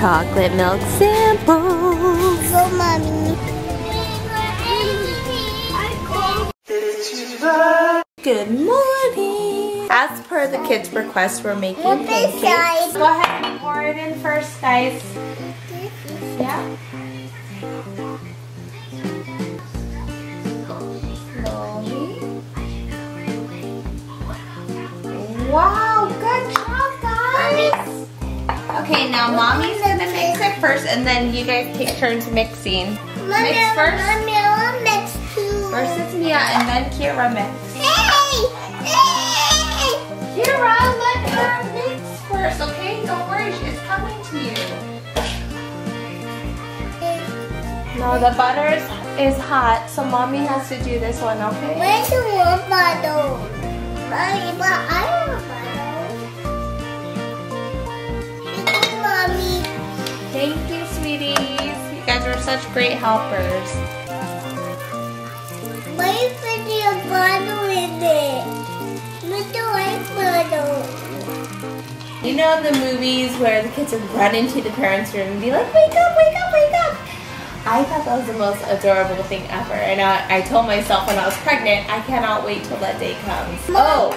chocolate milk samples. Go, mommy. Good morning. As per the kids' request, we're making pancakes. side. Go ahead and pour it in first, guys. Yeah. Wow, Okay, now mommy's gonna mix it first, and then you guys take turns mixing. Mommy, Mix first. Mommy, mix too. First it's Miya, and then Keira mix. Hey! Hey! Keira, let her mix first, okay? Don't worry, it's coming to you. No, the butter is, hot, so mommy has to do this one, okay? Where's the one bottle? Mommy, but I don't want Thank you, sweeties. You guys are such great helpers. Why you putting a bottle in it? With the white bottle. You know in the movies where the kids would run into the parents' room and be like, wake up, wake up, wake up. I thought that was the most adorable thing ever. And I, I told myself when I was pregnant, I cannot wait till that day comes. Oh,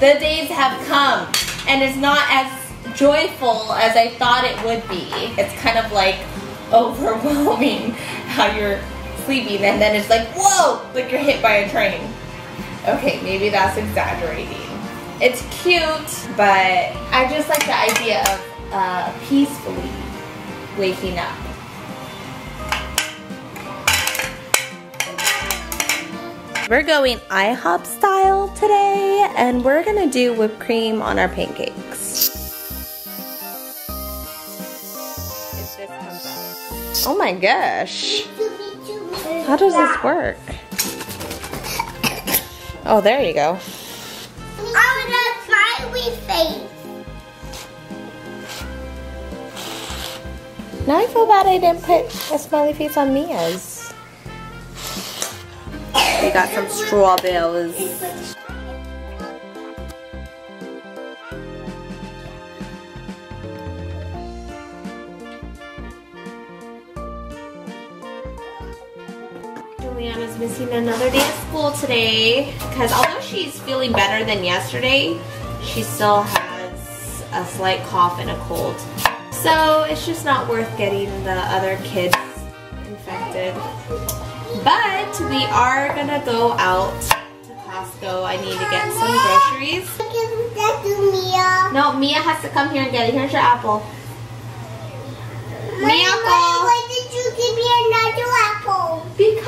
the days have come. And it's not as joyful as I thought it would be. It's kind of like overwhelming how you're sleeping and then it's like, whoa, like you're hit by a train. Okay, maybe that's exaggerating. It's cute, but I just like the idea of uh, peacefully waking up. We're going IHOP style today, and we're gonna do whipped cream on our pancakes. Oh my gosh. How does this work? Oh, there you go. I'm gonna face. Now I feel bad I didn't put a smiley face on Miya's. We got some strawberries. Missing another day of school today because although she's feeling better than yesterday, she still has a slight cough and a cold. So it's just not worth getting the other kids infected. But we are gonna go out to Costco. I need to get some groceries. Give that to Miya. No, Miya has to come here and get it. Here's your apple. Mommy, Miya, why did you give me another apple? Because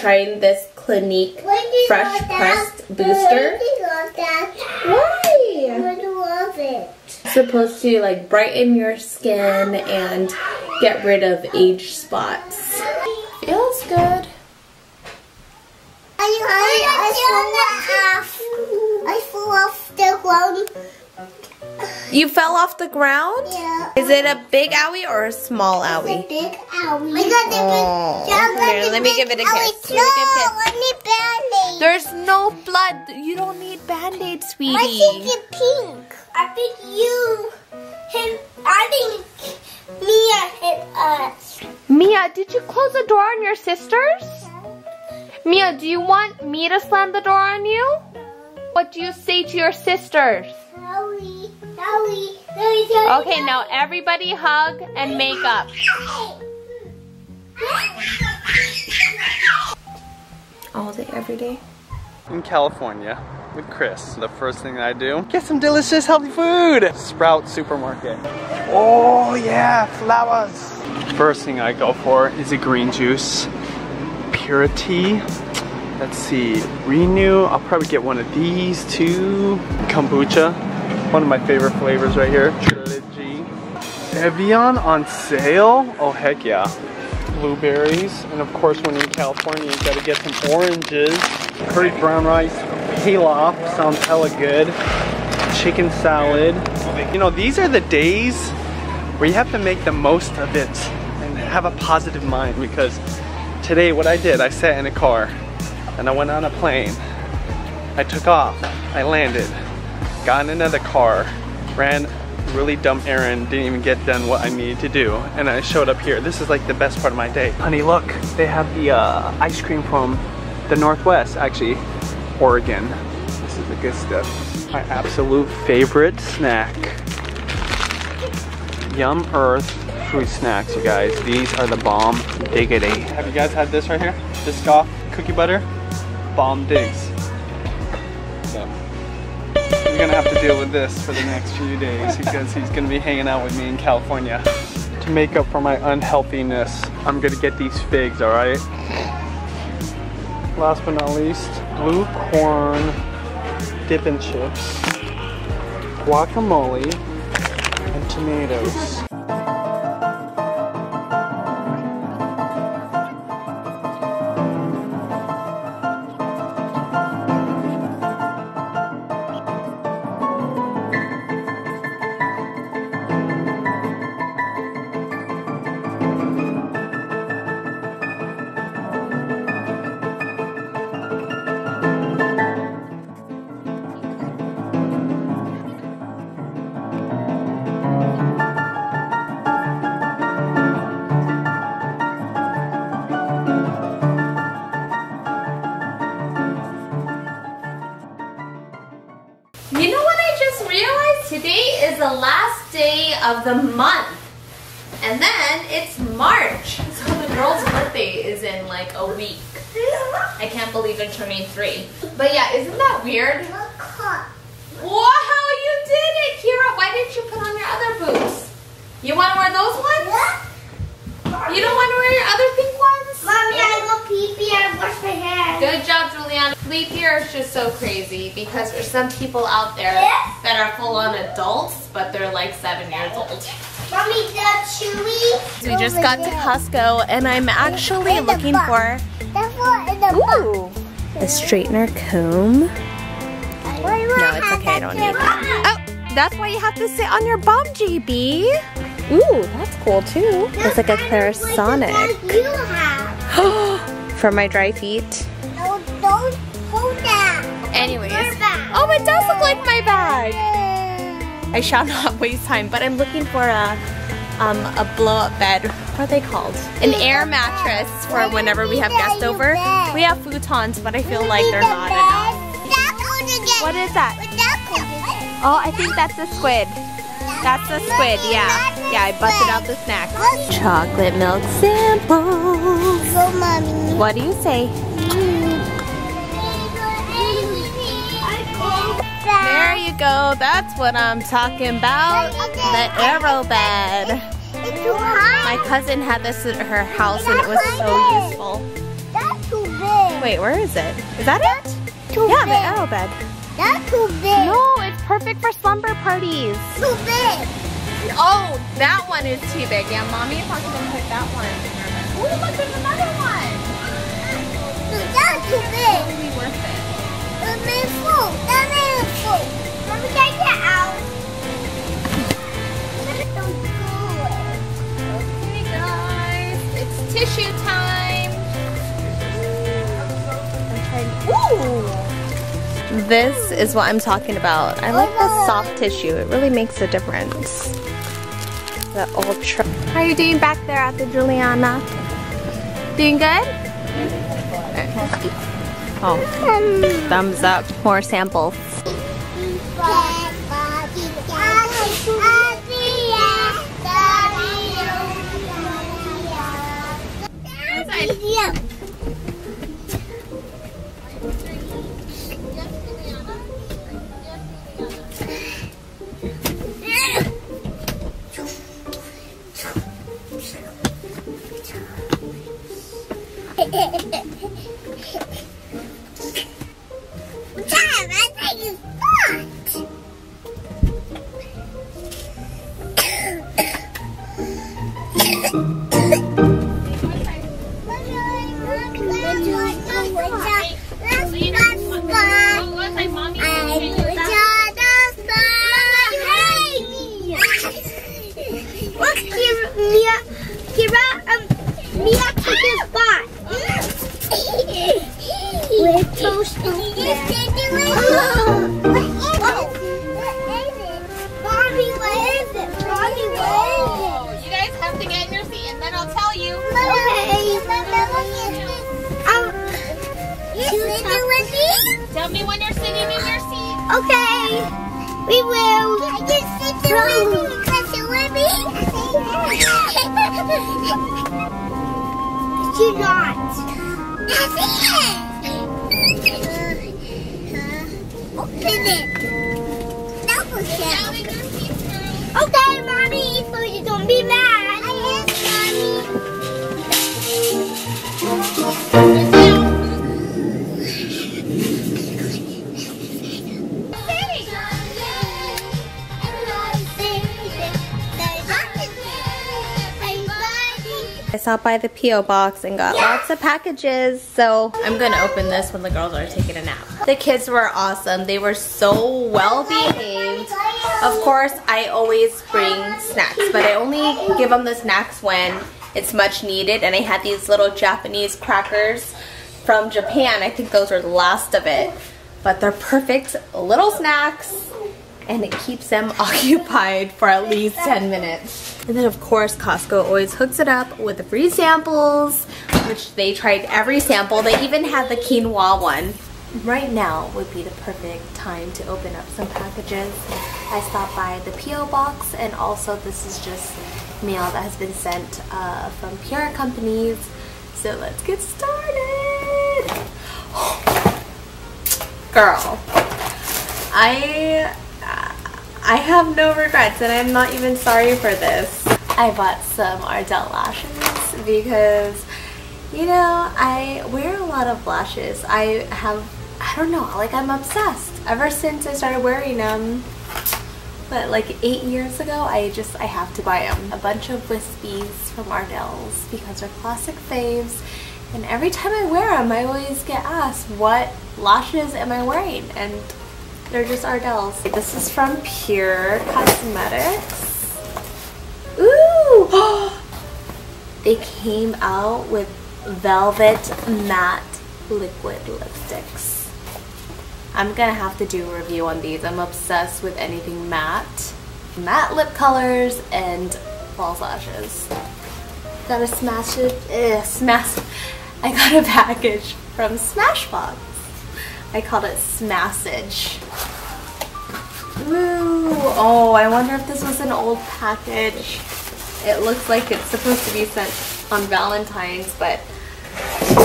trying this Clinique Fresh? Pressed Booster. did you that? Why? I it. supposed to like brighten your skin and get rid of age spots. Feels good. I I I fall off. I fall off the ground. You fell off the ground? Yeah. Is it a big owie or a small The owie? big owie. I got Oh. big. Here, the let me give it a kiss. owie. Give a No, kiss. I need band-aid. There's no blood. You don't need band-aids, sweetie. I sweetie. think it's pink. I think you hit. I think Miya hit us. Miya, did you close the door on your sisters? Miya, do you want me to slam the door on you? What do you say to your sisters? Okay, now everybody hug and make up. All day, every day. In California with Chris, the first thing I do, get some delicious healthy food. Sprout Supermarket. Oh yeah, flowers. First thing I go for is a green juice. Purity. Let's see, Renew. I'll probably get one of these too. Kombucha, one of my favorite flavors right here. Trilogy. Evian on sale? Oh heck yeah. Blueberries, and of course when you're in California you gotta get some oranges. Curry brown rice, pilaf sounds hella good. Chicken salad. You know, these are the days where you have to make the most of it and have a positive mind because today what I did, I sat in a car and I went on a plane. I took off, I landed, got in the car, ran really dumb errand, didn't even get done what I needed to do, and I showed up here. This is like the best part of my day. Honey, look, they have the uh, ice cream from the Northwest, actually, Oregon. This is the good stuff. My absolute favorite snack. Yum Earth fruit snacks, you guys. These are the bomb diggity. Have you guys had this right here? Biscoff cookie butter? Bomb digs. Gonna have to deal with this for the next few days because he's gonna be hanging out with me in California. To make up for my unhealthiness, I'm gonna get these figs, alright? Last but not least, blue corn dip and chips, guacamole, and tomatoes. Of the month. And then it's March. So the girl's birthday is in like a week. I can't believe turning three. But yeah, isn't that weird? Wow, you did it, Keira. Why didn't you put on your other boots? You want to wear those ones? You don't want to wear your other ones? Mommy, I go pee pee and wash my hair. Good job, Julianna. Leap year is just so crazy because there's some people out there Yes. that are full on adults, but they're like seven years old. Mommy, that's chewy. We just got to Costco and I'm actually In the looking box. for That's what in the a straightener comb. No, it's okay, I don't need that. Oh, that's why you have to sit on your bum, GB. Ooh, that's cool too. It's like a Clarisonic. For my dry feet. No, don't hold that. Anyways. Oh, it does look like my bag. I shall not waste time, but I'm looking for a um, a blow-up bed. What are they called? An air mattress for whenever we have guests over. We have futons, but I feel like they're not enough. What is that? Oh, I think that's a squid. That's a squid, yeah. Yeah, I busted out the snack. Chocolate milk samples. Go, mommy. What do you say? There you go. That's what I'm talking about. The AeroBed. It's too high. My cousin had this at her house and it was so useful. That's too big. Wait, where is it? Is that it? Too Yeah, big. the AeroBed. That's too big. No, it's perfect for slumber parties. Too big. Oh, that one is too big. Yeah, mommy is papa gonna put that one in. Oh, look, there's another one. That's too big. Totally worth it. It's been full. That is full. Let me take that out. Don't do it. Okay, guys, it's tissue time. I'm trying. Ooh. This is what I'm talking about. I like the soft tissue. It really makes a difference. The ultra. How are you doing back there at the Julianna? Doing good? Oh, thumbs up. More samples. Yeah. Yeah. Open it. Double check. Okay, mommy. So you don't be mad. I stopped by the P.O. box and got lots of packages, so I'm gonna open this when the girls are taking a nap. The kids were awesome. They were so well behaved. Of course, I always bring snacks, but I only give them the snacks when it's much needed, and I had these little Japanese crackers from Japan. I think those were the last of it, but they're perfect little snacks and it keeps them occupied for at least 10 minutes. And then of course Costco always hooks it up with the free samples, which they tried every sample. They even had the quinoa one. Right now would be the perfect time to open up some packages. I stopped by the P.O. box and also this is just mail that has been sent uh, from PR companies. So let's get started. Girl, I I have no regrets and I'm not even sorry for this. I bought some Ardell lashes because, you know, I wear a lot of lashes. I have, I don't know, like I'm obsessed. Ever since I started wearing them, but like eight years ago, I just, I have to buy them. A bunch of wispies from Ardell's because they're classic faves. And every time I wear them, I always get asked, what lashes am I wearing? And they're just Ardell's. This is from Pure Cosmetics. Ooh! they came out with Velvet Matte Liquid Lipsticks. I'm gonna have to do a review on these. I'm obsessed with anything matte. Matte lip colors and false lashes. Got a smash it, eh, smash. I got a package from Smashbox. I called it Smassage. Ooh, oh, I wonder if this was an old package. It looks like it's supposed to be sent on Valentine's, but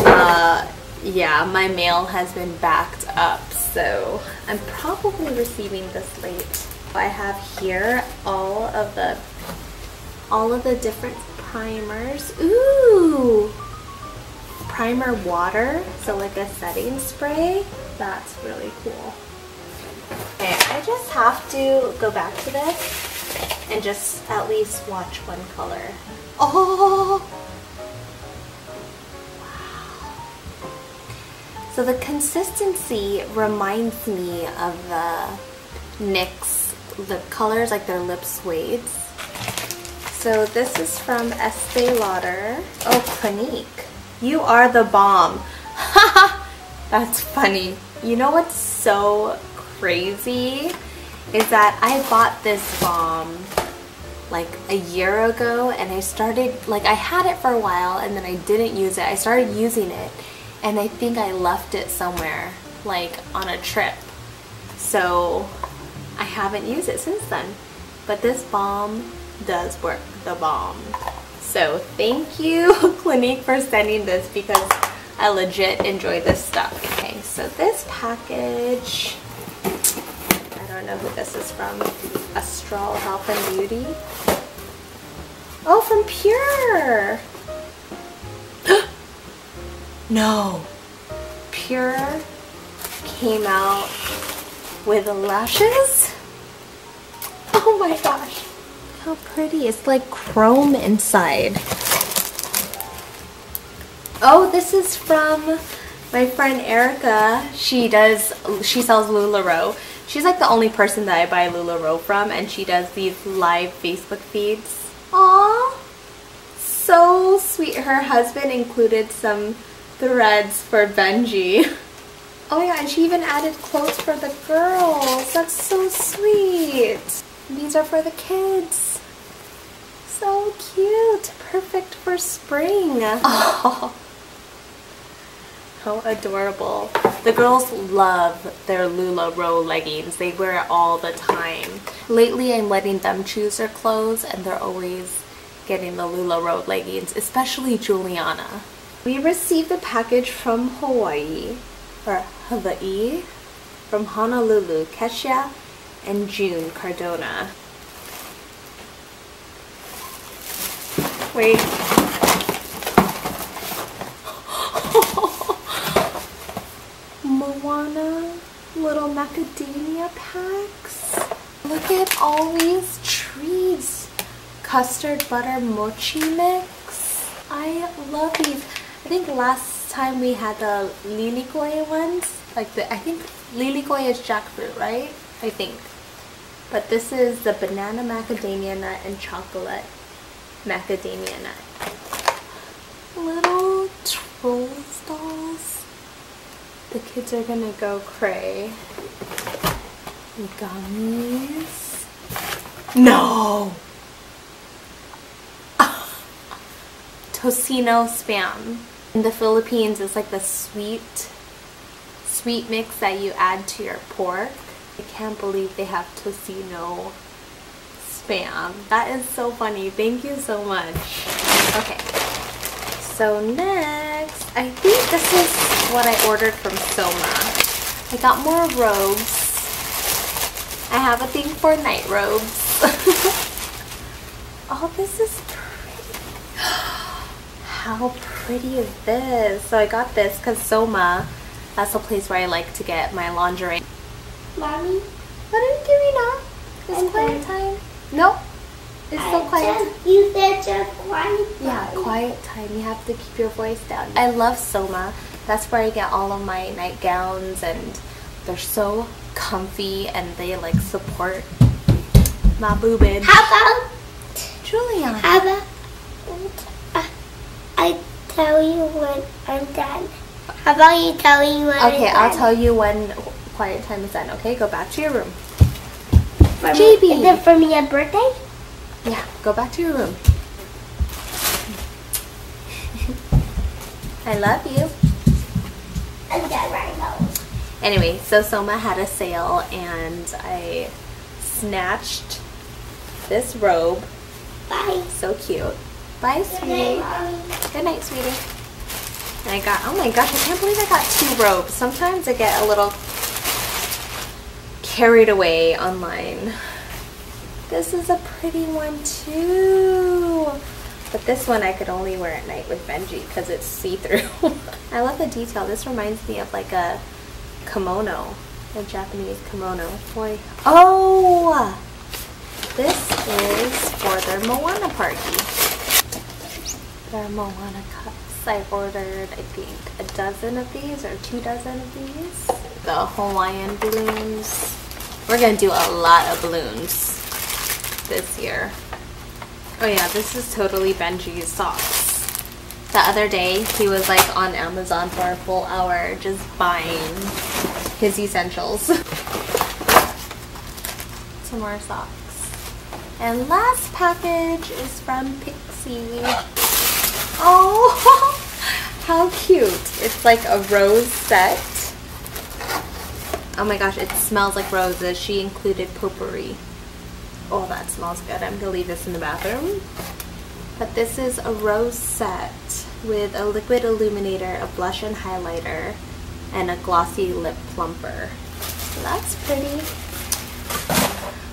uh, yeah, my mail has been backed up, so I'm probably receiving this late. I have here all of the all of the different primers. Ooh! Primer water, so like a setting spray. That's really cool. Okay, I just have to go back to this and just at least watch one color. Oh! So the consistency reminds me of the NYX lip colors, like their lip suedes. So this is from Estee Lauder. Oh, Clinique. You are the bomb. That's funny. You know what's so crazy? Is that I bought this balm like a year ago and I started, like I had it for a while and then I didn't use it. I started using it and I think I left it somewhere like on a trip. So I haven't used it since then. But this balm does work, the balm. So thank you Clinique for sending this because I legit enjoy this stuff. Okay, so this package, I don't know who this is from, Astral Health and Beauty. Oh, from Pure! No! Pure came out with lashes? Oh my gosh! How pretty. It's like chrome inside. Oh, this is from my friend Erica. She does, she sells LuLaRoe. She's like the only person that I buy LuLaRoe from and she does these live Facebook feeds. Aww, so sweet. Her husband included some threads for Benji. Oh yeah, and she even added clothes for the girls. That's so sweet. These are for the kids. So cute. Perfect for spring. Oh. How adorable. The girls love their LuLaRoe leggings. They wear it all the time. Lately, I'm letting them choose their clothes and they're always getting the LuLaRoe leggings, especially Julianna. We received a package from Hawaii, or Hawaii, from Honolulu, Kesha and June Cardona. Wait. Moana little macadamia packs. Look at all these treats. Custard butter mochi mix. I love these. I think last time we had the lilikoi ones. Like the, I think lilikoi is jackfruit, right? I think. But this is the banana macadamia nut and chocolate macadamia nut. Little troll dolls. The kids are gonna go cray. Gummies. No! Tocino spam. In the Philippines, it's like the sweet, sweet mix that you add to your pork. I can't believe they have tocino spam. That is so funny. Thank you so much. Okay. So next, I think this is what I ordered from Soma. I got more robes. I have a thing for night robes. oh, this is pretty. How pretty is this? So I got this because Soma, that's the place where I like to get my lingerie. Mommy, What are you doing now? It's I'm quiet time. No, it's so quiet. you said just quiet. Yeah, quiet time. You have to keep your voice down. I love Soma. That's where I get all of my nightgowns and they're so comfy and they like support my boobage. How about, Julian. how about, I tell you when I'm done. How about you tell me when Okay, I'll done? tell you when quiet time is done. Okay, go back to your room. For me- JB. Is it for me a birthday? Yeah, go back to your room. I love you. I'm done right now. Anyway, so Soma had a sale and I snatched this robe. Bye. So cute. Bye, sweetie. Good night, sweetie. And I got, oh my gosh, I can't believe I got two robes. Sometimes I get a little carried away online. This is a pretty one too. But this one I could only wear at night with Benji because it's see-through. I love the detail. This reminds me of like a kimono, a Japanese kimono. Boy. Oh! This is for their Moana party. Their Moana cups. I ordered, I think, a dozen of these or two dozen of these. The Hawaiian balloons. We're gonna do a lot of balloons this year. Oh yeah, this is totally Benji's socks. The other day, he was like on Amazon for a full hour just buying his essentials. Some more socks. And last package is from Pixi. Oh, how cute. It's like a rose set. Oh my gosh, it smells like roses. She included potpourri. Oh, that smells good. I'm gonna leave this in the bathroom. But this is a rose set with a liquid illuminator, a blush and highlighter, and a glossy lip plumper. So that's pretty.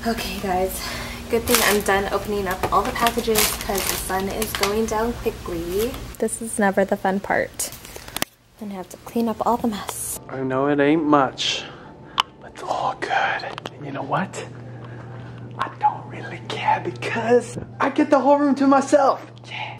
Okay, guys. Good thing I'm done opening up all the packages because the sun is going down quickly. This is never the fun part. I'm gonna have to clean up all the mess. I know it ain't much, but it's all good. And you know what? I don't really care because I get the whole room to myself. Yeah.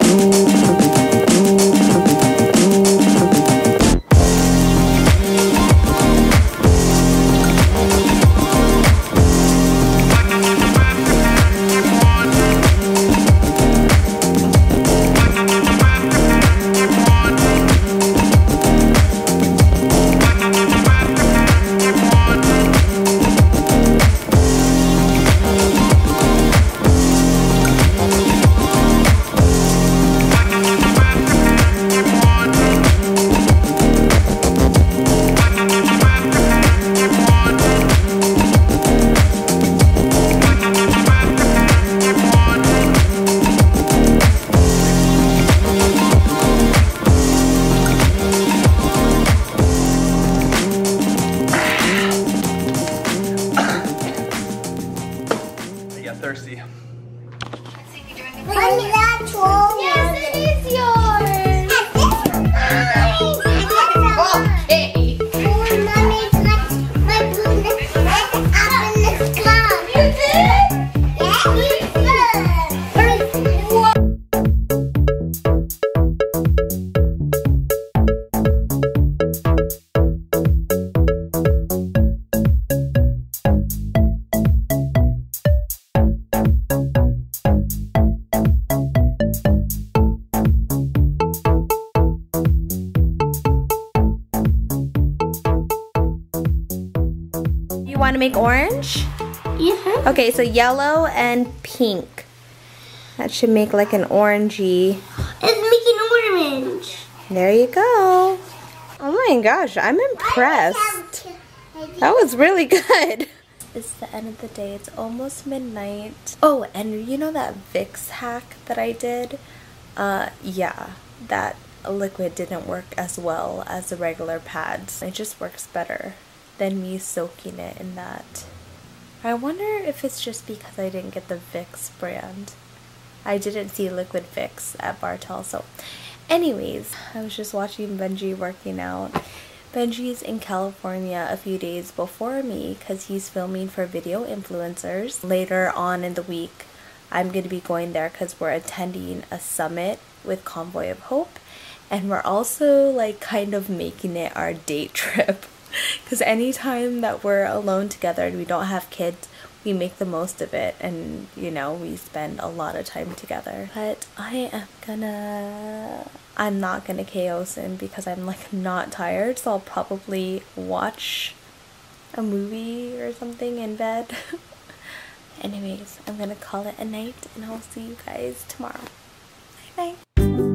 Thirsty. Want to make orange? Yeah. Okay, so yellow and pink. That should make like an orangey. It's making orange. There you go. Oh my gosh, I'm impressed. That was really good. It's the end of the day. It's almost midnight. Oh, and you know that Vicks hack that I did? Uh, yeah, that liquid didn't work as well as the regular pads. It just works better than me soaking it in that. I wonder if it's just because I didn't get the Vicks brand. I didn't see liquid Vicks at Bartell, so anyways, I was just watching Benji working out. Benji's in California a few days before me because he's filming for video influencers. Later on in the week, I'm going to be going there because we're attending a summit with Convoy of Hope and we're also like kind of making it our date trip because anytime that we're alone together and we don't have kids we make the most of it and you know we spend a lot of time together. But i am gonna i'm not gonna chaos in because i'm like not tired so i'll probably watch a movie or something in bed. Anyways i'm gonna call it a night and i'll see you guys tomorrow. Bye bye